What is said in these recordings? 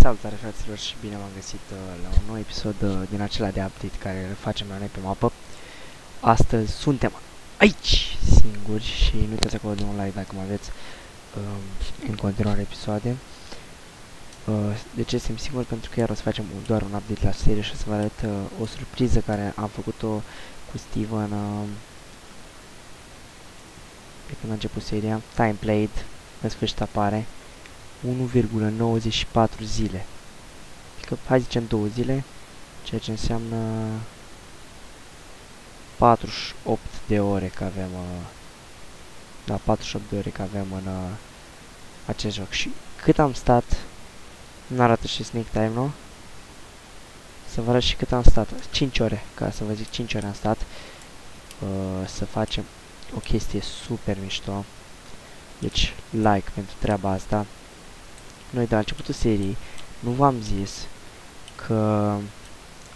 Salutare fraților și bine v-am găsit uh, la un nou episod uh, din acela de update care îl facem la noi pe mapă. Astăzi suntem aici singuri și nu uitați acolo de un like dacă mai aveți uh, în continuare episoade. Uh, de ce suntem singuri? Pentru că iar o să facem doar un update la serie și o să vă arăt uh, o surpriză care am făcut-o cu Steven uh, de când a început seria. Time played, în sfârșit apare. 1,94 zile. Adică, hai zicem două zile, ceea ce înseamnă 48 de ore că avem, uh, da, 48 de ore că avem în uh, acest joc. Și cât am stat, nu arată și sneak time, nu? Să vă arăt și cât am stat, 5 ore, ca să vă zic 5 ore am stat, uh, să facem o chestie super mișto. Deci, like pentru treaba asta noi de la începutul serii nu v-am zis că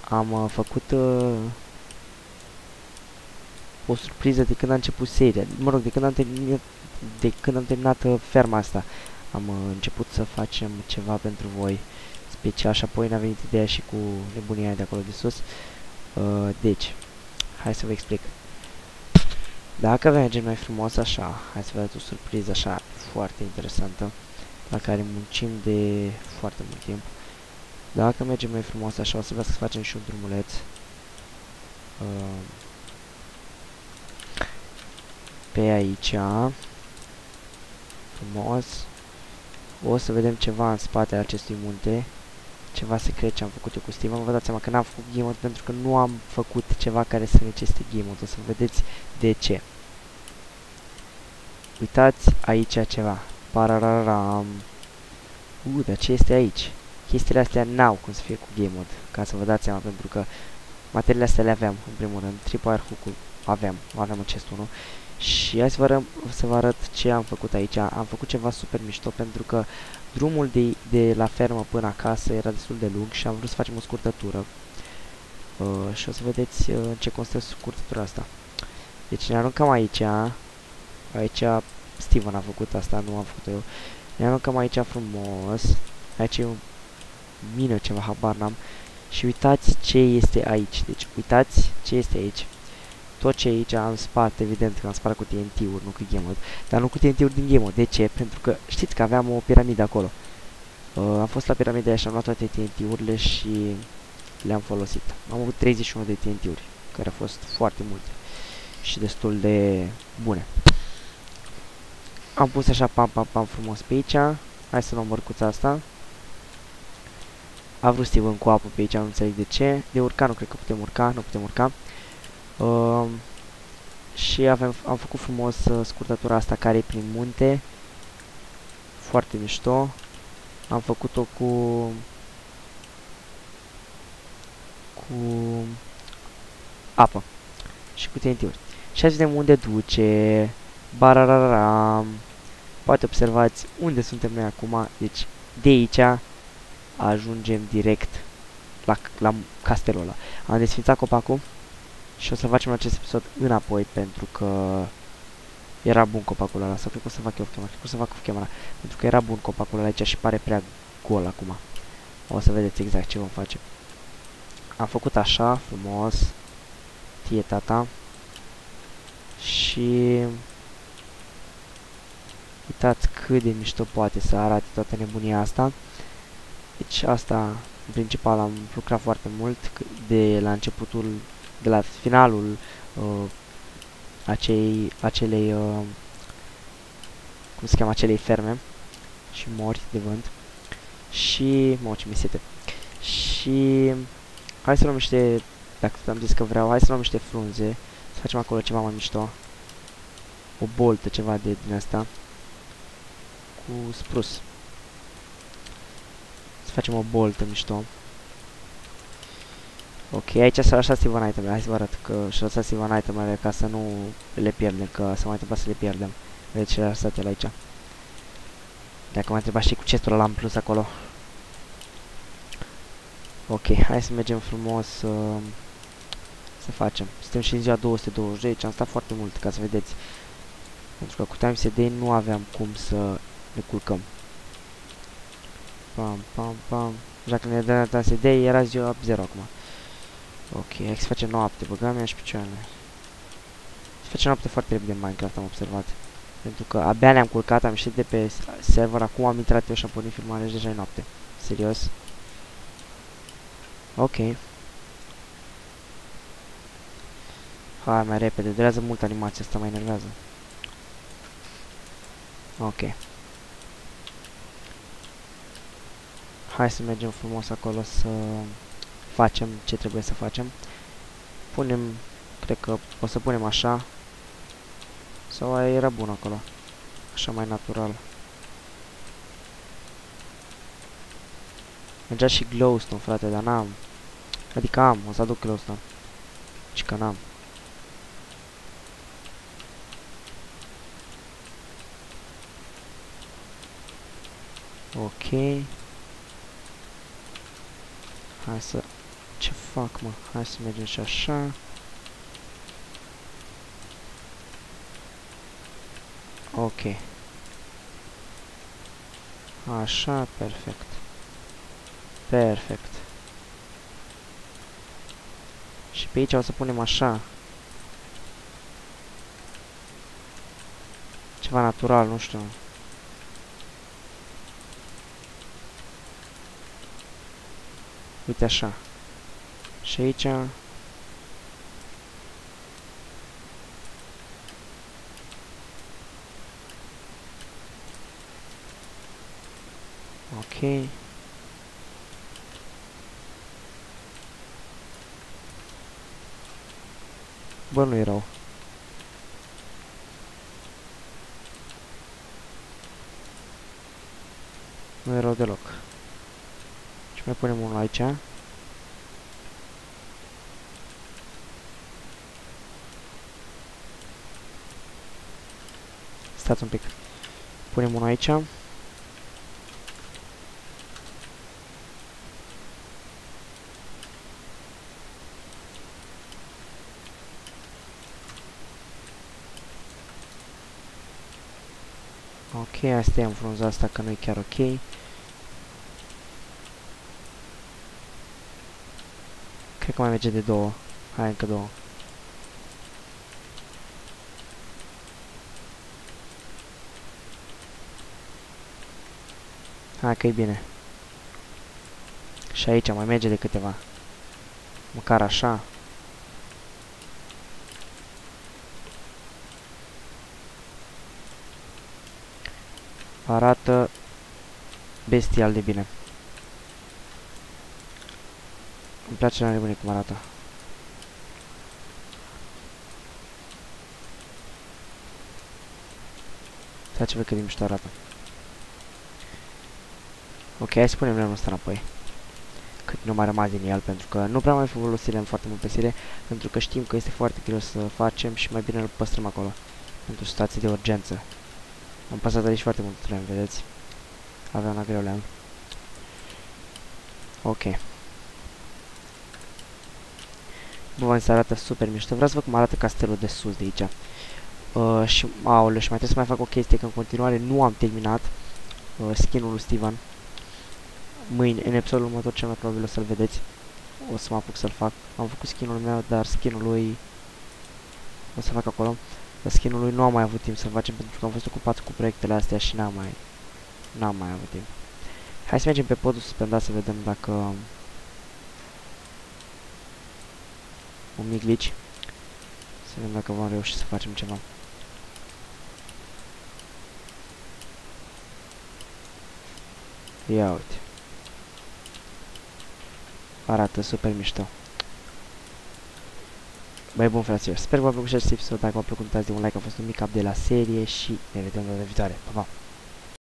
am uh, făcut uh, o surpriză de când a început seria. Mă rog, de când am terminat, de când am terminat uh, ferma asta. Am uh, început să facem ceva pentru voi special și apoi ne-a venit ideea și cu nebunia de acolo de sus. Uh, deci, hai să vă explic. Dacă mergem mai frumos așa, hai să vă arăt o surpriză așa foarte interesantă la care muncim de foarte mult timp. Dacă mergem mai frumos așa, o să vrea să facem și un drumuleț. Uh, pe aici. Frumos. O să vedem ceva în spatele acestui munte. Ceva secret ce am făcut eu cu Steven. Vă dați seama că n-am făcut game pentru că nu am făcut ceva care să necesite game O să vedeți de ce. Uitați aici ceva. Parararam. Uh, dar ce este aici? Chestiile astea n-au cum să fie cu game mode, ca să vă dați seama, pentru că materiile astea le aveam, în primul rând. Tripwire hook-ul aveam, aveam acest unul. Și hai să vă, arăt, să vă arăt ce am făcut aici. Am făcut ceva super mișto pentru că drumul de, de la fermă până acasă era destul de lung și am vrut să facem o scurtătură. Uh, și o să vedeți uh, în ce constă scurtătura asta. Deci ne aruncăm aici. Aici Steven a făcut asta, nu am făcut eu. Ne aruncăm aici frumos. Aici e un mină ceva, habar n-am. Și uitați ce este aici. Deci uitați ce este aici. Tot ce e aici am spart, evident că am spart cu TNT-uri, nu cu game mode. Dar nu cu TNT-uri din game mode. De ce? Pentru că știți că aveam o piramidă acolo. Uh, am fost la piramida aia și am luat toate TNT-urile și le-am folosit. Am avut 31 de TNT-uri, care au fost foarte multe și destul de bune. Am pus așa pam pam pam frumos pe aici. Hai să luăm bărcuța asta. A vrut Steven cu apă pe aici, nu înțeleg de ce. De urca nu cred că putem urca, nu putem urca. Uh, și avem, am făcut frumos uh, scurtătura asta care e prin munte. Foarte mișto. Am făcut-o cu... cu apă și cu TNT-uri. Și hai să vedem unde duce. Barararam. Poate observați unde suntem noi acum. Deci, de aici ajungem direct la, la castelul ăla. Am desfințat copacul și o să facem acest episod înapoi pentru că era bun copacul ăla. Sau cred că o să fac eu camera. Cred că o să fac off camera. Pentru că era bun copacul ăla aici și pare prea gol acum. O să vedeți exact ce vom face. Am făcut așa, frumos. Tie tata. Și Uitați cât de mișto poate să arate toată nebunia asta. Deci asta, în principal, am lucrat foarte mult de la începutul, de la finalul uh, acei, acelei, uh, cum se cheamă, acelei ferme și morți de vânt. Și, mă, ce misete. Și hai să luăm niște, dacă am zis că vreau, hai să luăm niște frunze, să facem acolo ceva mai mișto. O boltă, ceva de din asta cu sprus. Să facem o boltă mișto. Ok, aici s-a lăsat Sivan item Hai să vă arăt că și-a lăsat Sivan item ca să nu le pierdem, că s-a mai întâmplat să le pierdem. Vedeți ce le-a lăsat el aici. Dacă m-a întrebat și cu chestul ăla am plus acolo. Ok, hai să mergem frumos uh, să facem. Suntem și în ziua 220, am stat foarte mult ca să vedeți. Pentru că cu Time CD nu aveam cum să ne culcăm. Pam, pam, pam. Așa că ne dă atâta idei, era ziua 0 acum. Ok, hai să facem noapte, băgăm ea și picioarele. Se face noapte foarte repede în Minecraft, am observat. Pentru că abia ne-am culcat, am ieșit de pe server, acum am intrat eu și am pornit filmare și deja e noapte. Serios. Ok. Hai mai repede, durează mult animația asta, mai enervează. Ok. Hai să mergem frumos acolo să facem ce trebuie să facem. Punem, cred că o să punem așa. Sau aia era bun acolo. Așa mai natural. Mergea și glowstone, frate, dar n-am. Adică am, o să aduc glowstone. Și că n-am. Ok. Hai să... Ce fac, mă? Hai să mergem și așa. Ok. Așa, perfect. Perfect. Și pe aici o să punem așa. Ceva natural, nu știu. Uite așa. Și aici... Ok. Bă, nu e rău. Nu e rău deloc. Și mai punem unul aici. Stați un pic. Punem unul aici. Ok, asta e în frunza asta că nu e chiar ok. Cred că mai merge de două. Hai, încă două. Hai că e bine. Și aici mai merge de câteva. Măcar așa. Arată bestial de bine. Îmi place la nebunie cum arată. Stai ce văd cât de mișto arată. Ok, hai să punem lemnul ăsta înapoi. Cât nu mai rămas din el, pentru că nu prea mai folosim foarte mult pe serie, pentru că știm că este foarte greu să facem și mai bine îl păstrăm acolo. Pentru situații de urgență. Am pasat aici foarte mult lemn, vedeți? Aveam la greu lemn. Ok. Bă, se arată super mișto. Vreau să văd cum arată castelul de sus de aici. Uh, și, aoleu, și mai trebuie să mai fac o chestie, că în continuare nu am terminat uh, skin-ul lui Steven. Mâine, în episodul următor, cel mai probabil o să-l vedeți. O să mă apuc să-l fac. Am făcut skin-ul meu, dar skin-ul lui o să fac acolo. Dar skin-ul lui nu am mai avut timp să-l facem pentru că am fost ocupat cu proiectele astea și n-am mai, n-am mai avut timp. Hai să mergem pe podul suspendat să vedem dacă un mic glitch. Să vedem dacă vom reuși să facem ceva. Ia uite. Arată super mișto. Băi bun fraților, sper că v-a plăcut acest episod, dacă v-a plăcut dați de un like, a fost un mic up de la serie și ne vedem data viitoare. Pa, pa!